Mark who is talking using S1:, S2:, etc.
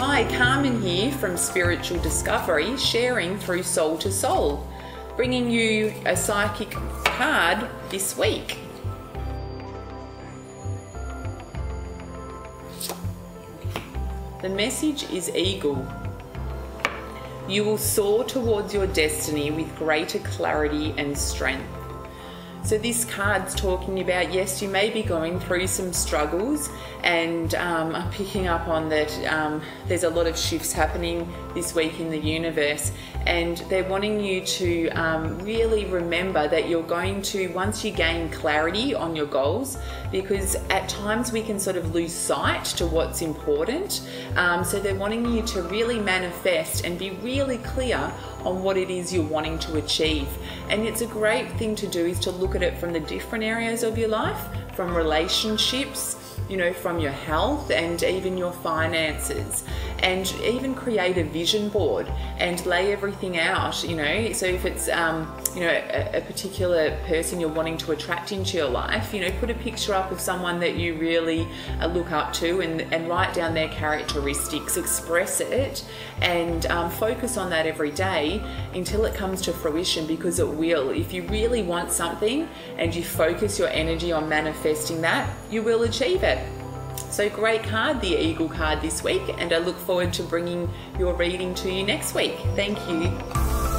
S1: Carmen here from Spiritual Discovery, sharing through Soul 2 Soul, bringing you a psychic card this week. The message is Eagle. You will soar towards your destiny with greater clarity and strength. So, this card's talking about yes, you may be going through some struggles, and um, I'm picking up on that um, there's a lot of shifts happening this week in the universe, and they're wanting you to um, really remember that you're going to, once you gain clarity on your goals, because at times we can sort of lose sight to what's important. Um, so, they're wanting you to really manifest and be really clear on what it is you're wanting to achieve. And it's a great thing to do is to look at it from the different areas of your life, from relationships, you know, from your health and even your finances, and even create a vision board and lay everything out, you know. So if it's, um, you know, a, a, particular person you're wanting to attract into your life, you know, put a picture up of someone that you really uh, look up to and, and write down their characteristics, express it, and um, focus on that every day until it comes to fruition because it will. If you really want something and you focus your energy on manifesting that, you will achieve it. So, great card, the Eagle card this week, and I look forward to bringing your reading to you next week. Thank you.